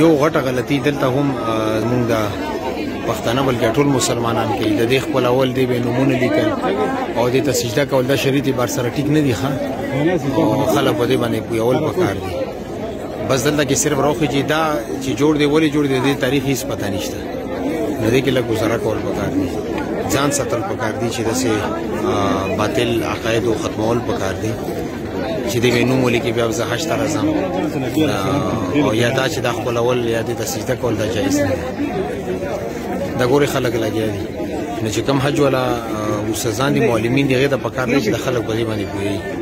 یو غټه غلطي دلته هم موږ دا پښتانه بلکې ټول مسلمانان کې د دې خپل اول دی به نمونه لیکل او د تسجده کول د شریعت بار سره ټیک نه دی ښه خلک په دې باندې کوی اول پکار دی بس دلته کې صرف روخي چې دا چې جوړ دی ولی جوړ دی د تاریخ هیڅ پته نشته نه دې کې لږ گزاره کول پکار دی ځان ساتل پکار دی چې دسه باطل عقاید او ختمول پکار دی چې د وینو مولي کې بیا زه حج ته راځم او یا دا چې د خپل اول یا د سجده کول دا جایز نه دا ګوري خلک لګیا دي نو چې کم حج ولا وسزان دي معلمین دغه د پکار نه چې د خلک په دې باندې پوي